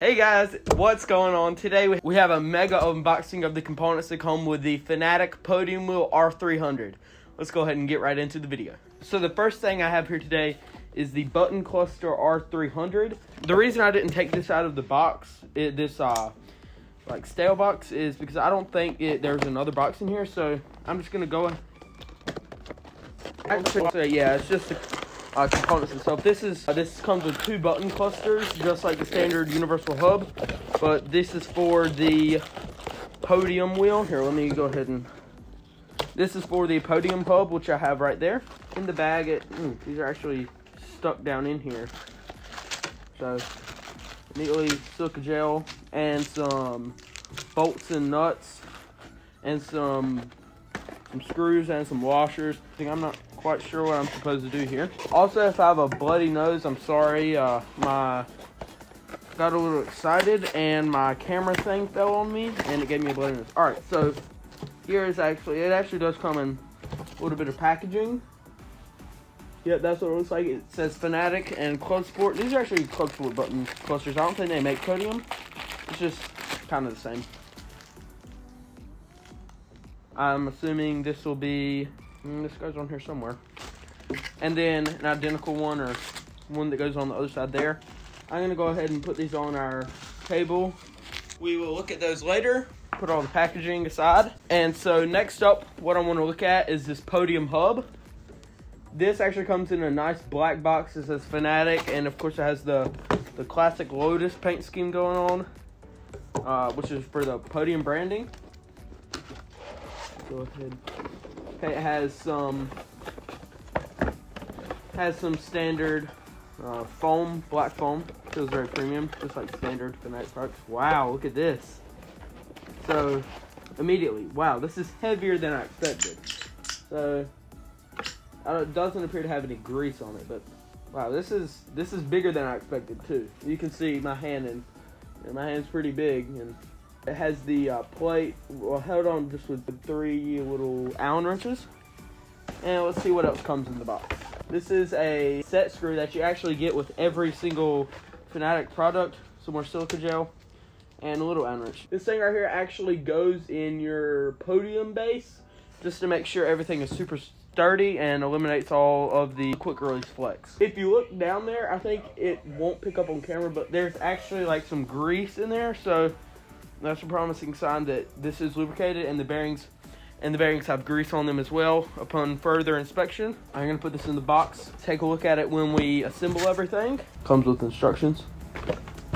Hey guys, what's going on? Today we have a mega unboxing of the components that come with the Fanatec Podium Wheel R300. Let's go ahead and get right into the video. So the first thing I have here today is the Button Cluster R300. The reason I didn't take this out of the box, it, this uh, like stale box, is because I don't think it, there's another box in here. So I'm just gonna go. Actually, so yeah, it's just a uh, components itself. This is uh, this comes with two button clusters, just like the standard universal hub, but this is for the podium wheel. Here, let me go ahead and. This is for the podium hub, which I have right there in the bag. It mm, these are actually stuck down in here, so neatly silica gel and some bolts and nuts and some some screws and some washers. I think I'm not quite sure what I'm supposed to do here. Also, if I have a bloody nose, I'm sorry. Uh, my got a little excited and my camera thing fell on me and it gave me a bloody nose. All right, so here is actually it actually does come in a little bit of packaging. Yep, that's what it looks like. It says Fanatec and Club Sport. These are actually Club Sport button clusters. I don't think they make Podium. It's just kind of the same. I'm assuming this will be, mm, this goes on here somewhere. And then an identical one or one that goes on the other side there. I'm gonna go ahead and put these on our table. We will look at those later, put all the packaging aside. And so next up, what I wanna look at is this podium hub. This actually comes in a nice black box that says Fanatec, and of course it has the, the classic Lotus paint scheme going on, uh, which is for the podium branding go ahead. It has some has some standard uh, foam, black foam. Feels very premium, just like standard Fanatec products. Wow, look at this. So immediately, wow, this is heavier than I expected. So it doesn't appear to have any grease on it, but wow, this is this is bigger than I expected too. You can see my hand and, and my hand's pretty big and it has the uh, plate well, held on just with the three little Allen wrenches. And let's see what else comes in the box. This is a set screw that you actually get with every single Fanatec product. Some more silica gel and a little Allen wrench. This thing right here actually goes in your podium base just to make sure everything is super sturdy and eliminates all of the quick release flex. If you look down there, I think it won't pick up on camera, but there's actually like some grease in there. So that's a promising sign that this is lubricated and the bearings and the bearings have grease on them as well upon further inspection. I'm gonna put this in the box, take a look at it when we assemble everything. Comes with instructions.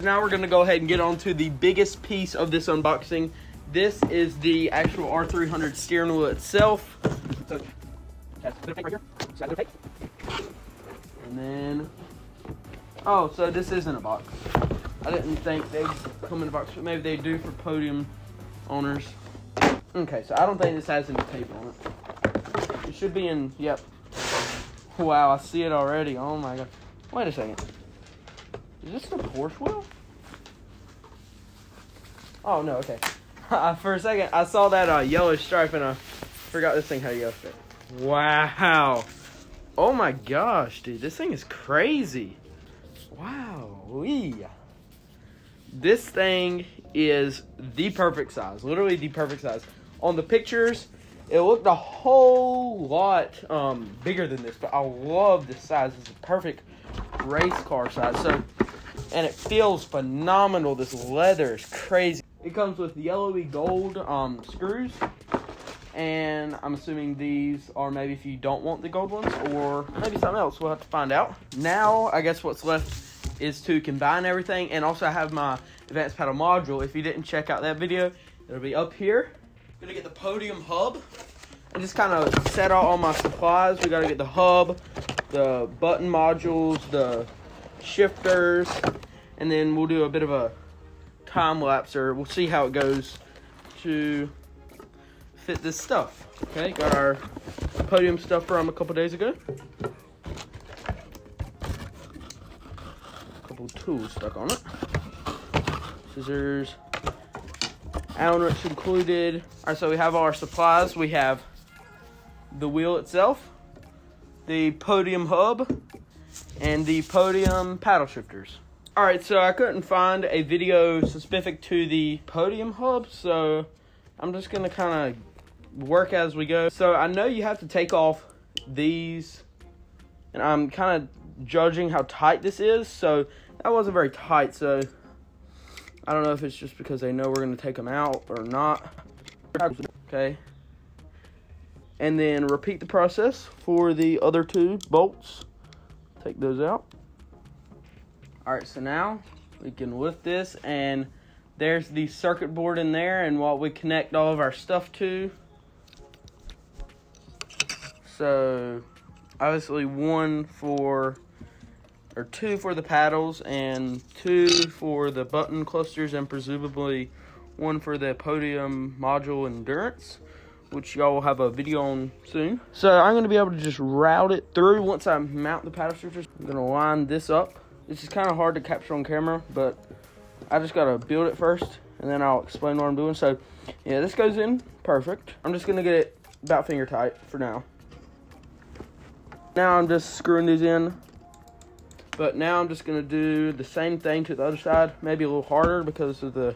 Now we're gonna go ahead and get on to the biggest piece of this unboxing. This is the actual R300 steering wheel itself. So, and then, oh, so this isn't a box. I didn't think they'd come in a box, but maybe they do for podium owners. Okay, so I don't think this has any tape on it. It should be in, yep. Wow, I see it already. Oh my god. Wait a second. Is this the Porsche wheel? Oh, no, okay. For a second, I saw that uh, yellow stripe and I forgot this thing had a yellow stripe. Wow. Oh my gosh, dude. This thing is crazy. Wow. Wee. This thing is the perfect size, literally the perfect size. On the pictures, it looked a whole lot um, bigger than this, but I love this size. It's a perfect race car size. So, and it feels phenomenal. This leather is crazy. It comes with yellowy gold um, screws, and I'm assuming these are maybe if you don't want the gold ones, or maybe something else. We'll have to find out. Now, I guess what's left is to combine everything and also I have my advanced paddle module. If you didn't check out that video, it'll be up here. I'm gonna get the podium hub and just kind of set out all my supplies. We gotta get the hub, the button modules, the shifters, and then we'll do a bit of a time lapse or we'll see how it goes to fit this stuff. Okay, got our podium stuff from a couple days ago. Couple tools stuck on it. Scissors, Allen wrench included. All right, so we have our supplies. We have the wheel itself, the podium hub, and the podium paddle shifters. All right, so I couldn't find a video specific to the podium hub, so I'm just gonna kind of work as we go. So I know you have to take off these, and I'm kind of judging how tight this is. So that wasn't very tight, so I don't know if it's just because they know we're gonna take them out or not. Okay. And then repeat the process for the other two bolts. Take those out. All right, so now we can lift this and there's the circuit board in there and what we connect all of our stuff to. So obviously one for or two for the paddles and two for the button clusters and presumably one for the podium module endurance which y'all will have a video on soon. So I'm going to be able to just route it through once I mount the paddle shifters. I'm going to line this up this is kind of hard to capture on camera, but I just got to build it first, and then I'll explain what I'm doing. So, yeah, this goes in perfect. I'm just going to get it about finger tight for now. Now I'm just screwing these in. But now I'm just going to do the same thing to the other side. Maybe a little harder because of the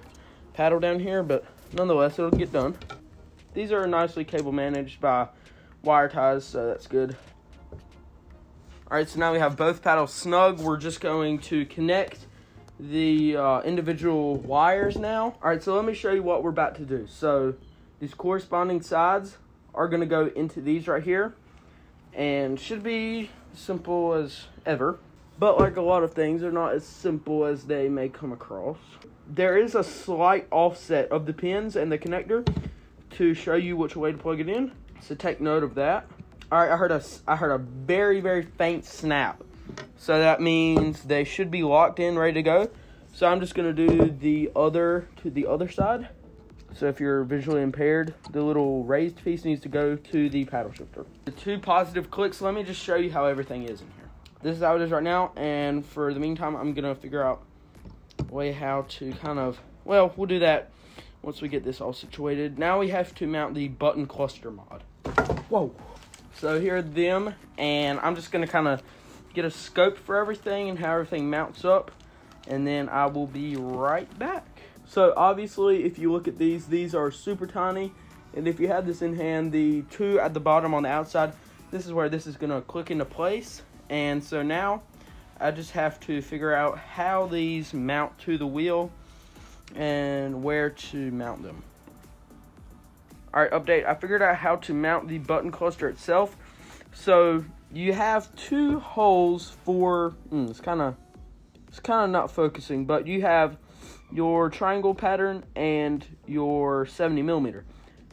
paddle down here, but nonetheless, it'll get done. These are nicely cable managed by wire ties, so that's good. All right, so now we have both paddles snug. We're just going to connect the uh, individual wires now. All right, so let me show you what we're about to do. So these corresponding sides are gonna go into these right here and should be simple as ever. But like a lot of things, they're not as simple as they may come across. There is a slight offset of the pins and the connector to show you which way to plug it in. So take note of that. All right, I heard a I heard a very very faint snap. So that means they should be locked in, ready to go. So I'm just gonna do the other to the other side. So if you're visually impaired, the little raised piece needs to go to the paddle shifter. The two positive clicks, let me just show you how everything is in here. This is how it is right now, and for the meantime, I'm gonna figure out a way how to kind of, well, we'll do that once we get this all situated. Now we have to mount the button cluster mod. Whoa. So here are them, and I'm just gonna kind of get a scope for everything and how everything mounts up, and then I will be right back. So obviously, if you look at these, these are super tiny, and if you have this in hand, the two at the bottom on the outside, this is where this is gonna click into place, and so now I just have to figure out how these mount to the wheel and where to mount them. Alright, update. I figured out how to mount the button cluster itself. So you have two holes for mm, it's kind of it's kind of not focusing, but you have your triangle pattern and your 70 millimeter.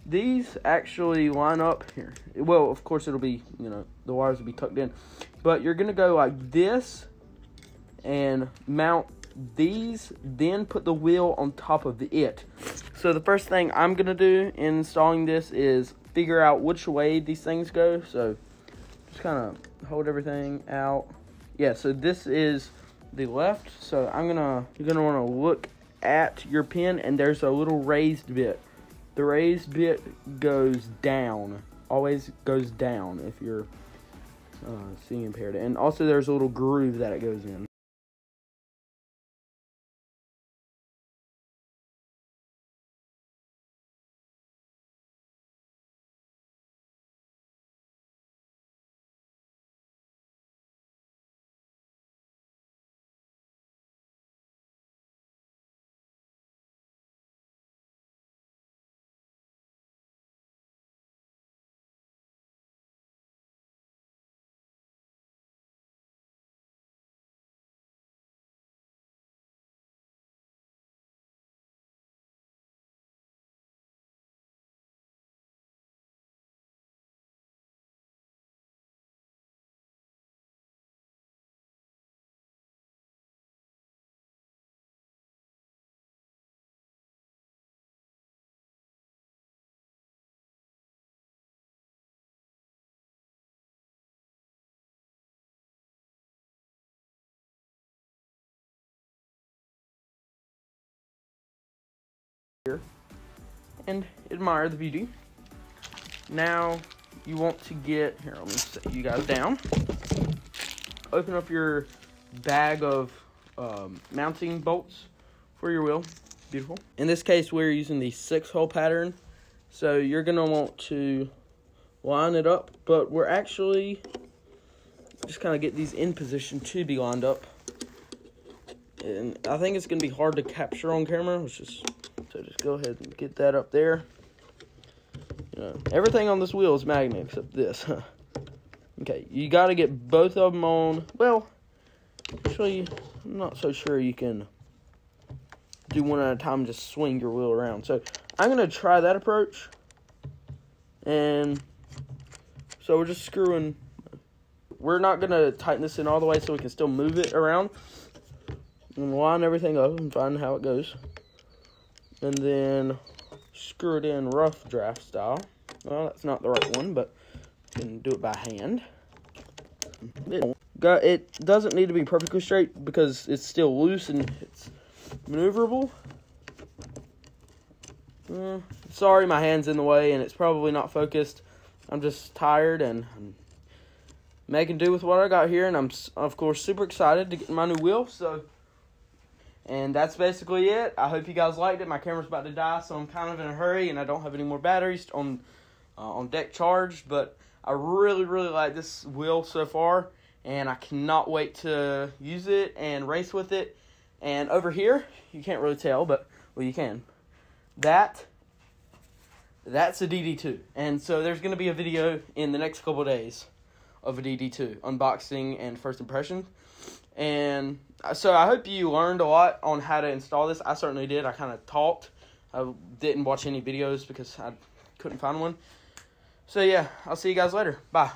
These actually line up here. Well, of course it'll be you know the wires will be tucked in, but you're gonna go like this and mount these, then put the wheel on top of the it. So the first thing I'm gonna do in installing this is figure out which way these things go. So just kind of hold everything out. Yeah, so this is the left. So I'm gonna, you're gonna wanna look at your pin and there's a little raised bit. The raised bit goes down, always goes down if you're uh, seeing impaired. And also there's a little groove that it goes in. And admire the beauty. Now you want to get, here, let me set you guys down. Open up your bag of um, mounting bolts for your wheel. Beautiful. In this case, we're using the six hole pattern. So you're going to want to line it up, but we're actually just kind of get these in position to be lined up. And I think it's going to be hard to capture on camera, which is, so just go ahead and get that up there. You know, everything on this wheel is magnet except this. okay, you got to get both of them on, well, actually, I'm not so sure you can do one at a time, and just swing your wheel around. So I'm going to try that approach. And so we're just screwing. We're not going to tighten this in all the way so we can still move it around. And line everything up and find how it goes. And then screw it in rough draft style. Well, that's not the right one, but you can do it by hand. Got it doesn't need to be perfectly straight because it's still loose and it's maneuverable. Uh, sorry, my hand's in the way and it's probably not focused. I'm just tired and I'm making do with what I got here, and I'm of course super excited to get my new wheel. So, and that's basically it. I hope you guys liked it. My camera's about to die, so I'm kind of in a hurry, and I don't have any more batteries on uh, on deck charged. But I really, really like this wheel so far, and I cannot wait to use it and race with it. And over here, you can't really tell, but well, you can. That that's a DD2. And so there's going to be a video in the next couple days of a DD2 unboxing and first impression. And uh, so I hope you learned a lot on how to install this. I certainly did. I kind of talked. I didn't watch any videos because I couldn't find one. So yeah, I'll see you guys later. Bye.